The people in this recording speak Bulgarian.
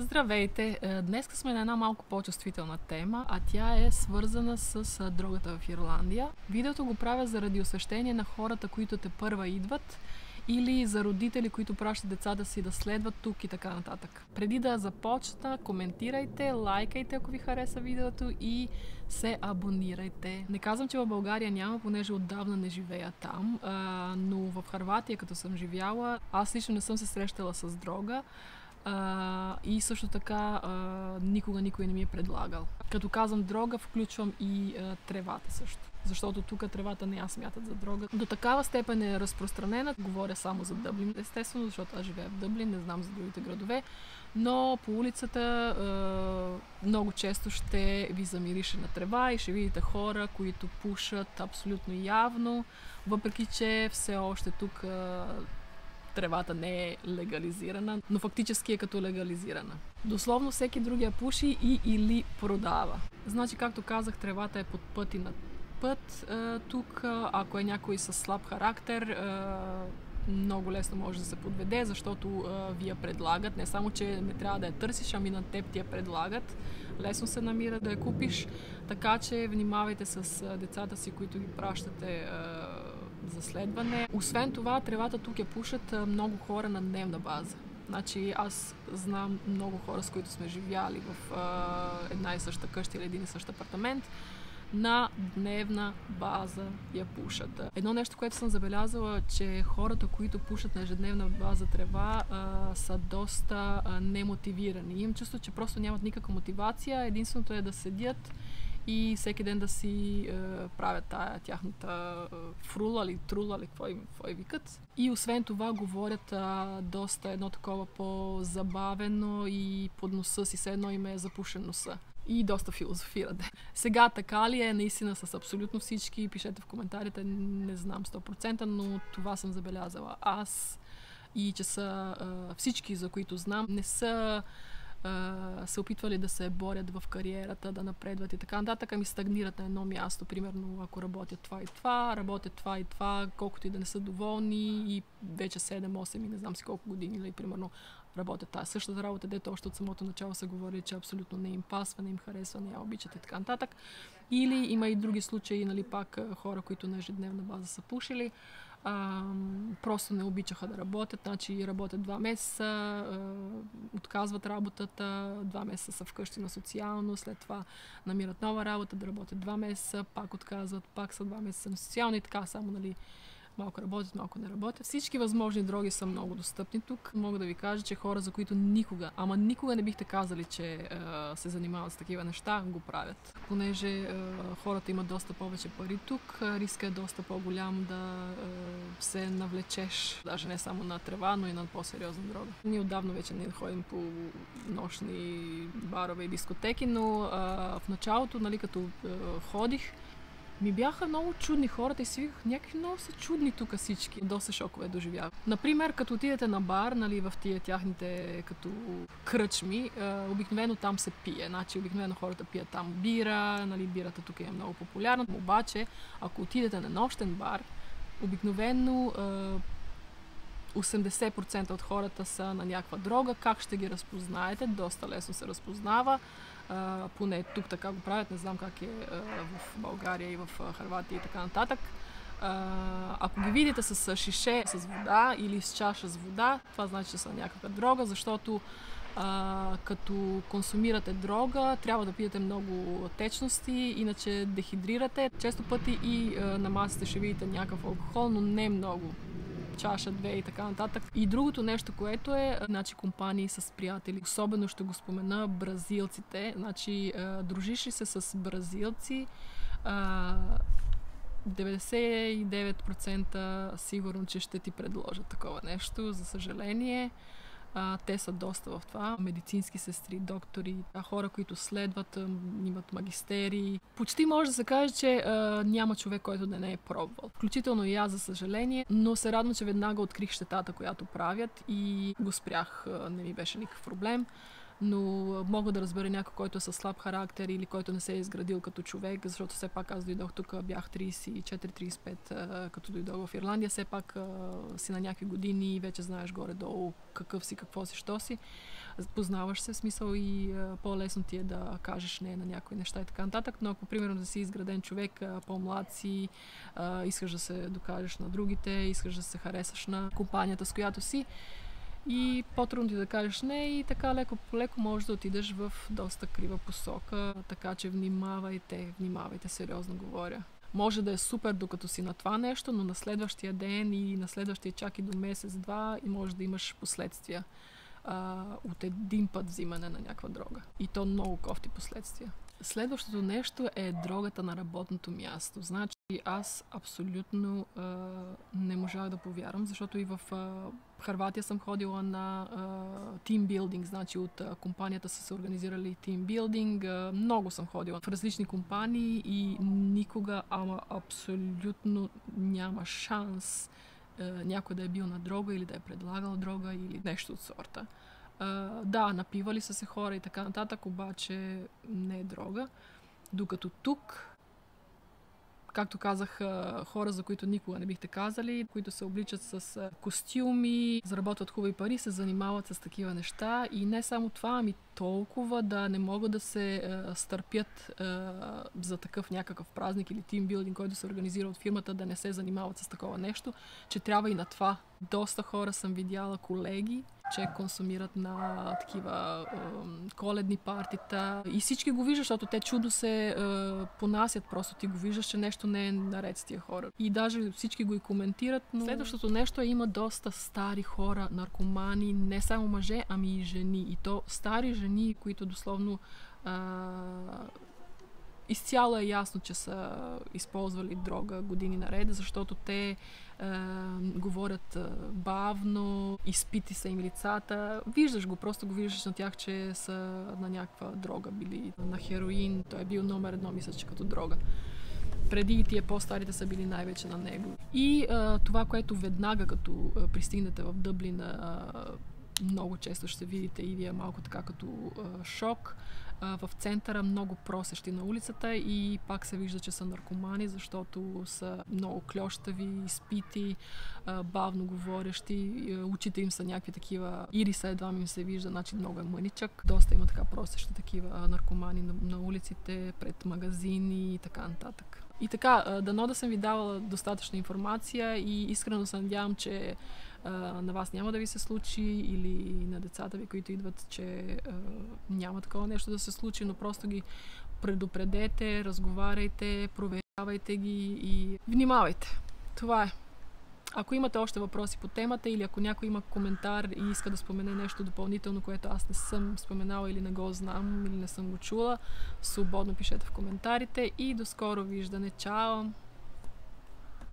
Здравейте! Е, днес сме на една малко по-чувствителна тема, а тя е свързана с дрогата в Ирландия. Видеото го правя заради освещение на хората, които те първа идват или за родители, които пращат децата си да следват тук и така нататък. Преди да започна, коментирайте, лайкайте, ако ви хареса видеото и се абонирайте. Не казвам, че в България няма, понеже отдавна не живея там, но в Харватия, като съм живяла, аз лично не съм се срещала с дрога. А, и също така а, никога никой не ми е предлагал. Като казвам дрога, включвам и а, тревата също. Защото тук тревата не я смятат за дрога. До такава степен е разпространена. Говоря само за Дъблин, естествено, защото аз живея в Дъблин, не знам за другите градове. Но по улицата а, много често ще ви замирише на трева и ще видите хора, които пушат абсолютно явно, въпреки че все още тук а, тревата не е легализирана, но фактически е като легализирана. Дословно всеки другия пуши и или продава. Значи, както казах, тревата е под път и на път. Тук, ако е някой с слаб характер, много лесно може да се подведе, защото ви я предлагат. Не само, че не трябва да я търсиш, ами на теб ти я предлагат. Лесно се намира да я купиш. Така че внимавайте с децата си, които ги пращате за следване. Освен това, тревата тук я пушат много хора на дневна база. Значи аз знам много хора, с които сме живяли в а, една и съща къща или един и същ апартамент на дневна база я пушат. Едно нещо, което съм забелязала, че хората, които пушат на ежедневна база трева, а, са доста а, немотивирани. Имам чувство, че просто нямат никаква мотивация. Единственото е да седят и всеки ден да си е, правят тая тяхната е, фрула или трула или какво им, какво викат. И освен това говорят е, доста едно такова по-забавено и под носа си, все едно им е запушен носа и доста философирате. Сега така ли е наистина с абсолютно всички? Пишете в коментарите, не знам 100%, но това съм забелязала аз и че са е, всички, за които знам, не са се опитвали да се борят в кариерата, да напредват и така нататък, ами стагнират на едно място. Примерно, ако работят това и това, работят това и това, колкото и да не са доволни и вече 7-8 и не знам си колко години, или примерно работят тази същата работа, дето още от самото начало се говори, че абсолютно не им пасва, не им харесва, не я обичат и така нататък. Или има и други случаи, нали, пак хора, които на ежедневна база са пушили а, просто не обичаха да работят, значи работят два месеца, а, отказват работата, два месеца са вкъщи на социално, след това намират нова работа, да работят два месеца, пак отказват, пак са два месеца на социално и така само, нали, малко работят, малко не работят. Всички възможни дроги са много достъпни тук. Мога да ви кажа, че хора, за които никога, ама никога не бихте казали, че е, се занимават с такива неща, го правят. Понеже е, хората имат доста повече пари тук, риска е доста по-голям да е, се навлечеш, даже не само на трева, но и на по-сериозна дрога. Ние отдавна вече не ходим по нощни барове и дискотеки, но е, в началото, нали, като е, ходих, ми бяха много чудни хората и си виках, някакви много са чудни тук всички. Доста шокове доживях. Например, като отидете на бар, нали, в тия тяхните като кръчми, обикновено там се пие. Значи, обикновено хората пият там бира, нали, бирата тук е много популярна. Обаче, ако отидете на нощен бар, обикновено е, 80% от хората са на някаква дрога. Как ще ги разпознаете? Доста лесно се разпознава. Поне тук така го правят, не знам как е в България и в Харватия и така нататък. Ако ги видите с шише с вода или с чаша с вода, това значи, че са някаква дрога, защото като консумирате дрога, трябва да пиете много течности, иначе дехидрирате. Често пъти и а, на масите ще видите някакъв алкохол, но не много чаша, две и така нататък. И другото нещо, което е, значи компании с приятели, особено ще го спомена бразилците, значи дружиш ли се с бразилци, 99% сигурно, че ще ти предложат такова нещо. За съжаление, а, те са доста в това. Медицински сестри, доктори, хора, които следват, имат магистерии. Почти може да се каже, че а, няма човек, който да не е пробвал. Включително и аз, за съжаление, но се радвам, че веднага открих щетата, която правят и го спрях. Не ми беше никакъв проблем. Но мога да разбера някой, който е със слаб характер или който не се е изградил като човек, защото все пак аз дойдох тук, бях 34-35, като дойдох в Ирландия, все пак си на някакви години и вече знаеш горе-долу какъв си, какво си, що си. Познаваш се, смисъл и по-лесно ти е да кажеш не на някои неща и така нататък, но ако примерно да си изграден човек, по-млад си, искаш да се докажеш на другите, искаш да се харесаш на компанията, с която си, и по-трудно ти да кажеш не и така леко по леко можеш да отидеш в доста крива посока, така че внимавайте, внимавайте, сериозно говоря. Може да е супер докато си на това нещо, но на следващия ден и на следващия чак и до месец-два и може да имаш последствия а, от един път взимане на някаква дрога. И то много кофти последствия. Следващото нещо е дрогата на работното място. Значи аз абсолютно а, не можах да повярвам, защото и в а, Харватия съм ходила на тимбилдинг, значи от а, компанията са се организирали тимбилдинг. много съм ходила в различни компании и никога, ама абсолютно няма шанс някой да е бил на дрога или да е предлагал дрога или нещо от сорта. Да, напивали са се хора и така нататък, обаче не е дрога. Докато тук, както казах, хора, за които никога не бихте казали, които се обличат с костюми, заработват хубави пари, се занимават с такива неща. И не само това, ами толкова да не могат да се стърпят за такъв някакъв празник или тимбилдинг, който се организира от фирмата, да не се занимават с такова нещо, че трябва и на това. Доста хора съм видяла, колеги, че консумират на такива е, коледни партита. И всички го виждат, защото те чудо се е, понасят. Просто ти го виждаш, че нещо не е наред с тия хора. И даже всички го и коментират. Но... Следващото нещо е има доста стари хора, наркомани, не само мъже, ами и жени. И то стари жени, които дословно е, изцяло е ясно, че са използвали дрога години наред, защото те е, говорят е, бавно, изпити са им лицата. Виждаш го, просто го виждаш на тях, че са на някаква дрога били на хероин. Той е бил номер едно, мисля, че като дрога преди и тия по-старите са били най-вече на него. И а, това, което веднага като а, пристигнете в Дъблин, а, много често ще видите и вие малко така като а, шок, в центъра много просещи на улицата и пак се вижда, че са наркомани, защото са много клещави, изпити, бавно говорещи, очите им са някакви такива, ириса едва ми се вижда, значи много е мъничък. Доста има така просещи такива наркомани на, на улиците, пред магазини и така нататък. И така, дано да съм ви давала достатъчна информация и искрено се надявам, че на вас няма да ви се случи или на децата ви, които идват, че няма такова нещо да се случи, но просто ги предупредете, разговаряйте, проверявайте ги и внимавайте. Това е. Ако имате още въпроси по темата или ако някой има коментар и иска да спомене нещо допълнително, което аз не съм споменала или не го знам или не съм го чула, свободно пишете в коментарите и до скоро виждане. Чао!